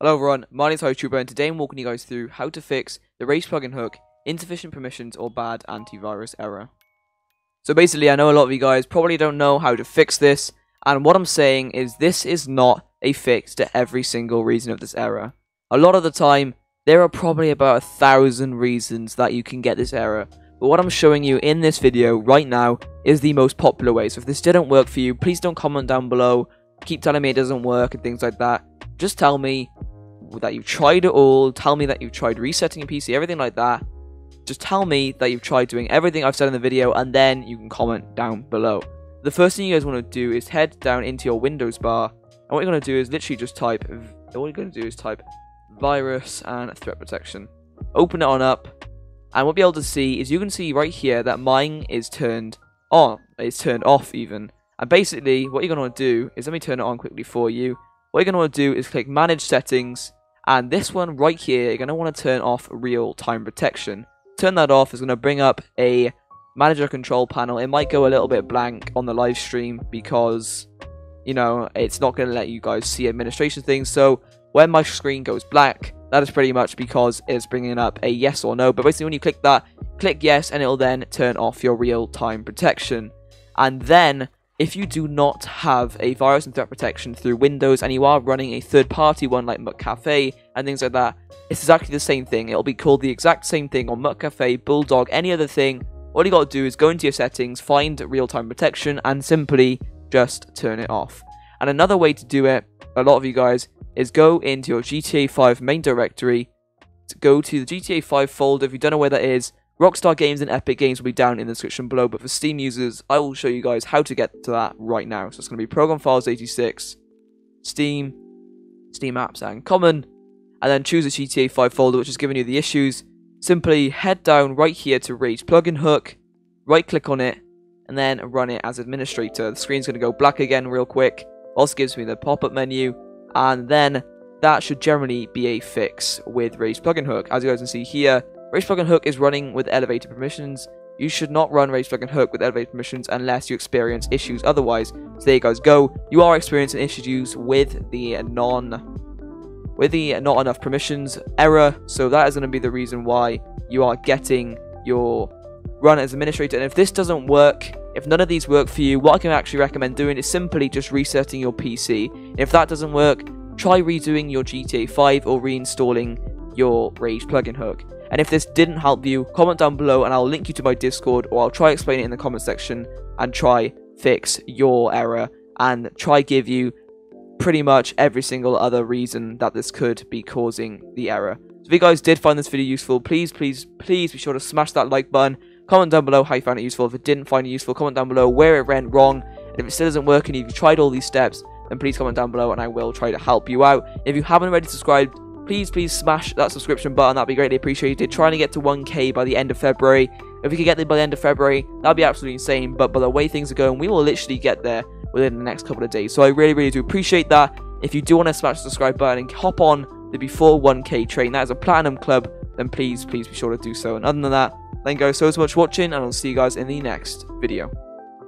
Hello everyone, my name is HoTuber and today I'm walking you guys through how to fix the Rage plugin hook, insufficient permissions or bad antivirus error. So basically I know a lot of you guys probably don't know how to fix this and what I'm saying is this is not a fix to every single reason of this error. A lot of the time there are probably about a thousand reasons that you can get this error but what I'm showing you in this video right now is the most popular way so if this didn't work for you please don't comment down below keep telling me it doesn't work and things like that just tell me that you've tried it all, tell me that you've tried resetting your PC, everything like that. Just tell me that you've tried doing everything I've said in the video, and then you can comment down below. The first thing you guys want to do is head down into your Windows bar, and what you're going to do is literally just type, all you're going to do is type virus and threat protection. Open it on up, and what you'll be able to see is you can see right here that mine is turned on, it's turned off even. And basically, what you're going to want to do is, let me turn it on quickly for you. What you're going to want to do is click Manage Settings, and this one right here, you're going to want to turn off real-time protection. Turn that off is going to bring up a manager control panel. It might go a little bit blank on the live stream because, you know, it's not going to let you guys see administration things. So when my screen goes black, that is pretty much because it's bringing up a yes or no. But basically when you click that, click yes and it'll then turn off your real-time protection. And then if you do not have a virus and threat protection through Windows and you are running a third-party one like McAfee and things like that, it's exactly the same thing. It'll be called the exact same thing on McAfee, Bulldog, any other thing. All you gotta do is go into your settings, find real-time protection, and simply just turn it off. And another way to do it, a lot of you guys, is go into your GTA 5 main directory, go to the GTA 5 folder, if you don't know where that is, Rockstar Games and Epic Games will be down in the description below, but for Steam users, I will show you guys how to get to that right now. So it's going to be Program Files 86, Steam, Steam Apps, and Common, and then choose a GTA 5 folder, which is giving you the issues. Simply head down right here to Rage Plugin Hook, right click on it, and then run it as administrator. The screen's going to go black again real quick. Also gives me the pop-up menu, and then that should generally be a fix with Rage Plugin Hook. As you guys can see here, Rage Plugin Hook is running with elevated permissions. You should not run Rage Plugin Hook with elevated permissions unless you experience issues otherwise. So there you guys go. You are experiencing issues with the non with the not enough permissions error. So that is going to be the reason why you are getting your run as administrator. And if this doesn't work, if none of these work for you, what I can actually recommend doing is simply just resetting your PC. If that doesn't work, try redoing your GTA 5 or reinstalling your Rage plugin hook. And if this didn't help you, comment down below and I'll link you to my Discord or I'll try explain it in the comment section and try fix your error and try give you pretty much every single other reason that this could be causing the error. So if you guys did find this video useful, please, please, please be sure to smash that like button. Comment down below how you found it useful. If it didn't find it useful, comment down below where it went wrong. And if it still isn't working, if you've tried all these steps, then please comment down below and I will try to help you out. If you haven't already subscribed, please, please smash that subscription button. That'd be greatly appreciated. Trying to get to 1k by the end of February. If we could get there by the end of February, that'd be absolutely insane. But by the way things are going, we will literally get there within the next couple of days. So I really, really do appreciate that. If you do want to smash the subscribe button and hop on the before 1k train, that is a platinum club, then please, please be sure to do so. And other than that, thank you guys so, so much for watching, and I'll see you guys in the next video.